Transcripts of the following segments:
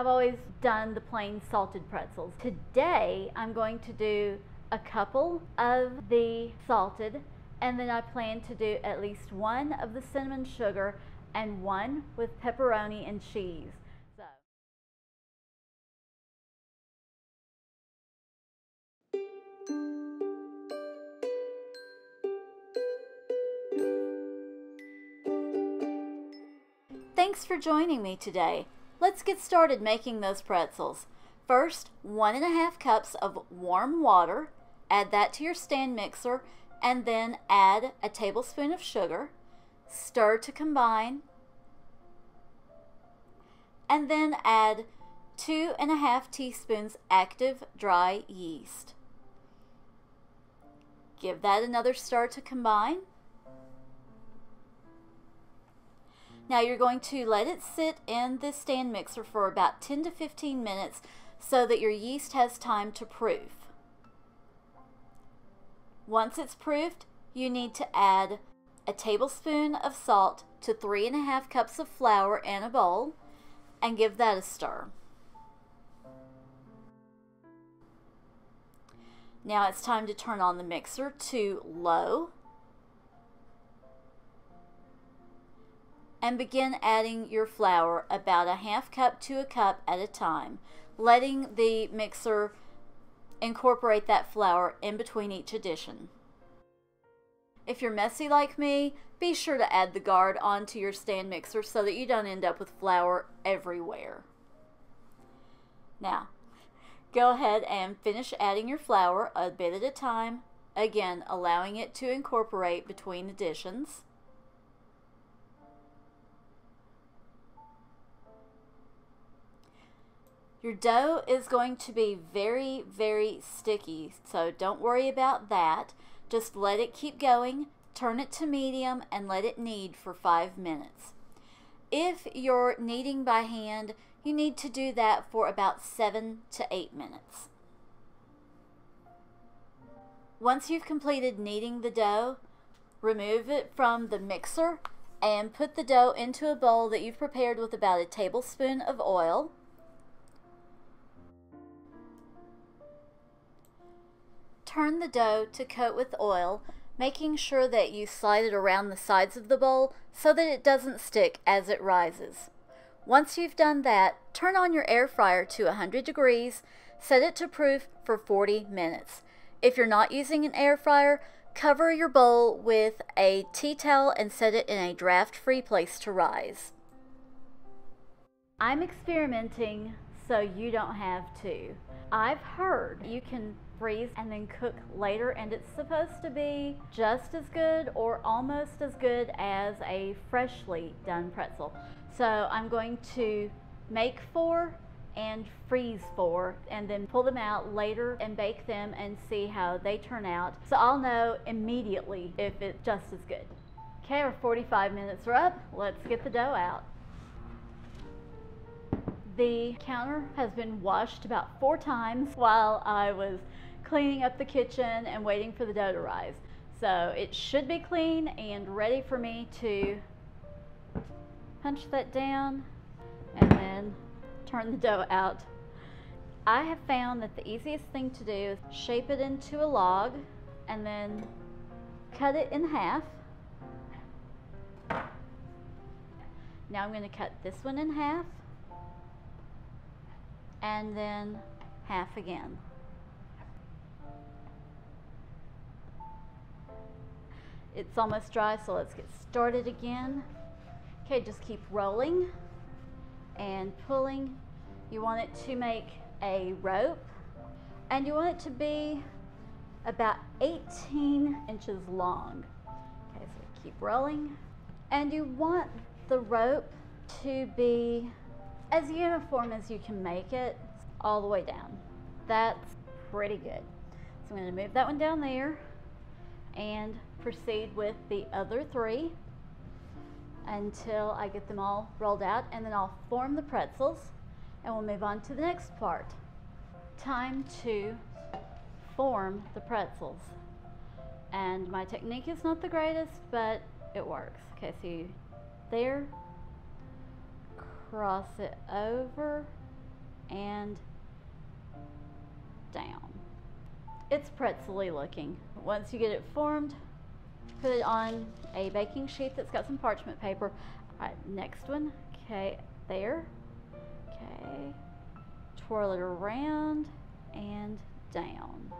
I've always done the plain salted pretzels. Today I'm going to do a couple of the salted and then I plan to do at least one of the cinnamon sugar and one with pepperoni and cheese. Thanks for joining me today. Let's get started making those pretzels. First, one and a half cups of warm water. Add that to your stand mixer and then add a tablespoon of sugar. Stir to combine. And then add two and a half teaspoons active dry yeast. Give that another stir to combine. Now you're going to let it sit in the stand mixer for about 10 to 15 minutes so that your yeast has time to proof. Once it's proofed, you need to add a tablespoon of salt to three and a half cups of flour in a bowl and give that a stir. Now it's time to turn on the mixer to low and begin adding your flour about a half cup to a cup at a time, letting the mixer incorporate that flour in between each addition. If you're messy like me, be sure to add the guard onto your stand mixer so that you don't end up with flour everywhere. Now, go ahead and finish adding your flour a bit at a time, again allowing it to incorporate between additions. Your dough is going to be very, very sticky, so don't worry about that. Just let it keep going, turn it to medium, and let it knead for five minutes. If you're kneading by hand, you need to do that for about seven to eight minutes. Once you've completed kneading the dough, remove it from the mixer and put the dough into a bowl that you've prepared with about a tablespoon of oil. Turn the dough to coat with oil, making sure that you slide it around the sides of the bowl so that it doesn't stick as it rises. Once you've done that, turn on your air fryer to 100 degrees, set it to proof for 40 minutes. If you're not using an air fryer, cover your bowl with a tea towel and set it in a draft-free place to rise. I'm experimenting so you don't have to. I've heard you can freeze and then cook later and it's supposed to be just as good or almost as good as a freshly done pretzel. So I'm going to make four and freeze four and then pull them out later and bake them and see how they turn out. So I'll know immediately if it's just as good. Okay, our 45 minutes are up. Let's get the dough out. The counter has been washed about four times while I was cleaning up the kitchen and waiting for the dough to rise. So it should be clean and ready for me to punch that down and then turn the dough out. I have found that the easiest thing to do is shape it into a log and then cut it in half. Now I'm going to cut this one in half and then half again. It's almost dry, so let's get started again. Okay, just keep rolling and pulling. You want it to make a rope and you want it to be about 18 inches long. Okay, so keep rolling. And you want the rope to be as uniform as you can make it all the way down. That's pretty good. So I'm going to move that one down there and proceed with the other three until I get them all rolled out and then I'll form the pretzels and we'll move on to the next part. Time to form the pretzels. And my technique is not the greatest, but it works. Okay, so you there, cross it over, and down. It's pretzely looking. Once you get it formed, put it on a baking sheet that's got some parchment paper. Right, next one, okay, there, okay, twirl it around and down.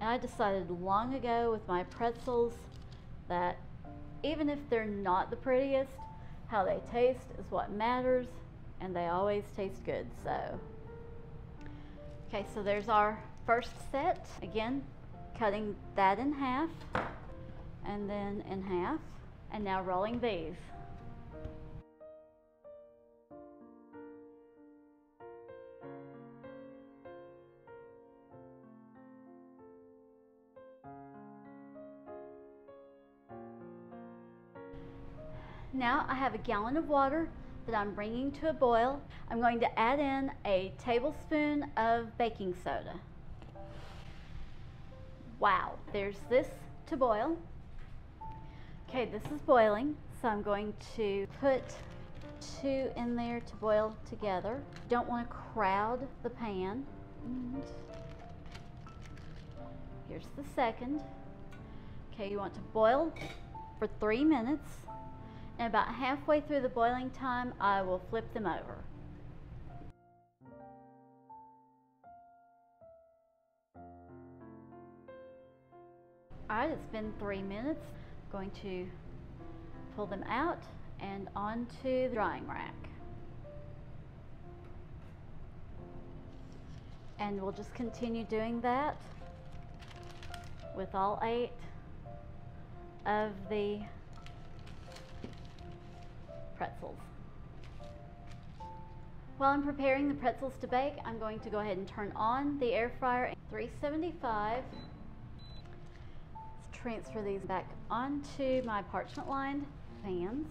And I decided long ago with my pretzels that even if they're not the prettiest, how they taste is what matters and they always taste good, so. Okay, so there's our first set. Again, cutting that in half and then in half and now rolling these. Now I have a gallon of water that I'm bringing to a boil. I'm going to add in a tablespoon of baking soda. Wow, there's this to boil. Okay, this is boiling, so I'm going to put two in there to boil together. Don't want to crowd the pan. And here's the second. Okay, you want to boil for three minutes. And about halfway through the boiling time, I will flip them over. Alright, it's been three minutes. I'm going to pull them out and onto the drying rack. And we'll just continue doing that with all eight of the pretzels. While I'm preparing the pretzels to bake, I'm going to go ahead and turn on the air fryer at 375. Transfer these back onto my parchment lined pans.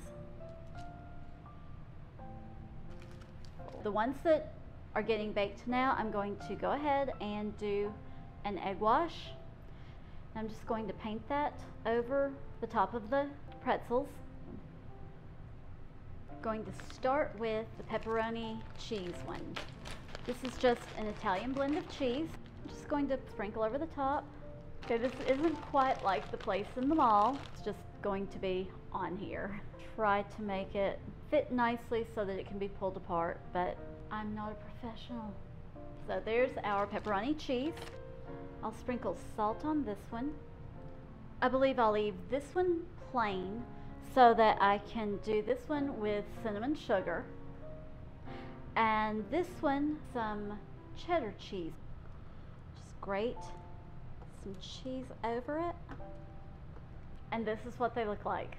The ones that are getting baked now, I'm going to go ahead and do an egg wash. I'm just going to paint that over the top of the pretzels going to start with the pepperoni cheese one. This is just an Italian blend of cheese. I'm just going to sprinkle over the top. Okay, this isn't quite like the place in the mall. It's just going to be on here. Try to make it fit nicely so that it can be pulled apart, but I'm not a professional. So there's our pepperoni cheese. I'll sprinkle salt on this one. I believe I'll leave this one plain so that I can do this one with cinnamon sugar and this one some cheddar cheese just grate some cheese over it and this is what they look like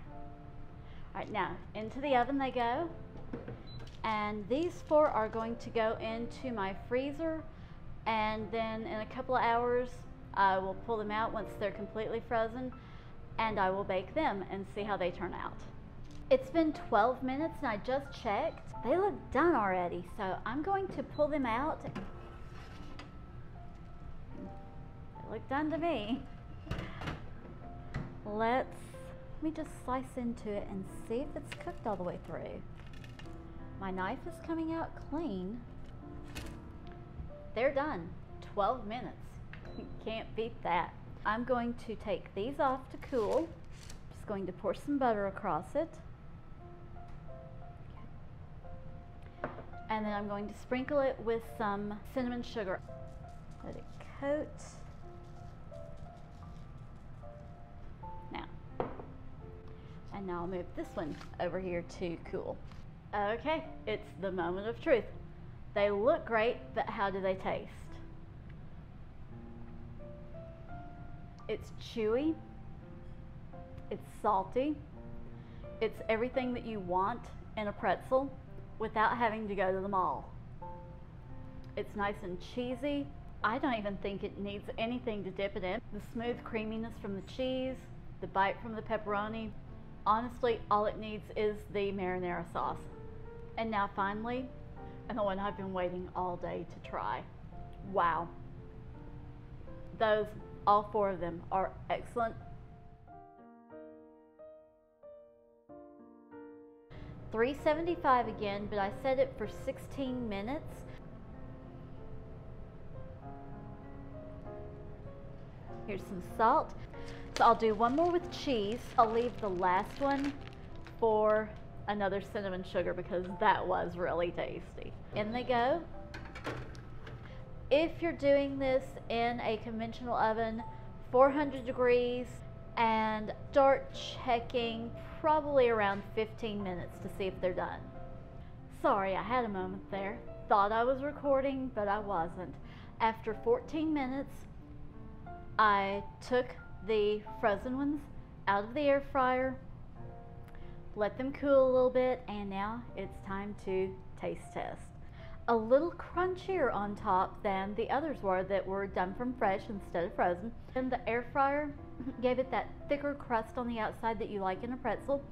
all right now into the oven they go and these four are going to go into my freezer and then in a couple of hours I will pull them out once they're completely frozen and I will bake them and see how they turn out. It's been 12 minutes and I just checked. They look done already, so I'm going to pull them out. Look done to me. Let's, let me just slice into it and see if it's cooked all the way through. My knife is coming out clean. They're done. 12 minutes. You can't beat that. I'm going to take these off to cool. Just going to pour some butter across it. And then I'm going to sprinkle it with some cinnamon sugar. Let it coat. And now I'll move this one over here to cool. Okay, it's the moment of truth. They look great, but how do they taste? It's chewy, it's salty, it's everything that you want in a pretzel without having to go to the mall. It's nice and cheesy. I don't even think it needs anything to dip it in. The smooth creaminess from the cheese, the bite from the pepperoni. Honestly, all it needs is the marinara sauce. And now finally, and the one I've been waiting all day to try. Wow. Those all four of them are excellent. 375 again, but I set it for 16 minutes. Here's some salt. So I'll do one more with cheese. I'll leave the last one for another cinnamon sugar because that was really tasty. In they go. If you're doing this in a conventional oven, 400 degrees, and start checking probably around 15 minutes to see if they're done. Sorry, I had a moment there. Thought I was recording, but I wasn't. After 14 minutes, I took the frozen ones out of the air fryer, let them cool a little bit, and now it's time to taste test. A little crunchier on top than the others were that were done from fresh instead of frozen. And the air fryer gave it that thicker crust on the outside that you like in a pretzel.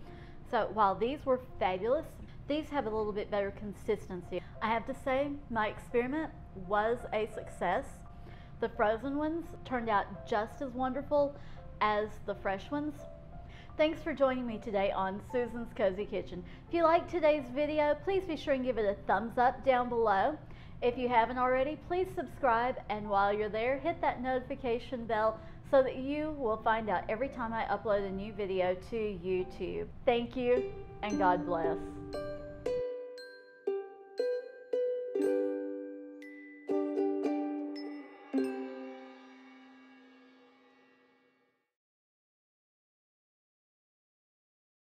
So while these were fabulous, these have a little bit better consistency. I have to say, my experiment was a success. The frozen ones turned out just as wonderful as the fresh ones. Thanks for joining me today on Susan's Cozy Kitchen. If you liked today's video, please be sure and give it a thumbs up down below. If you haven't already, please subscribe and while you're there, hit that notification bell so that you will find out every time I upload a new video to YouTube. Thank you and God bless.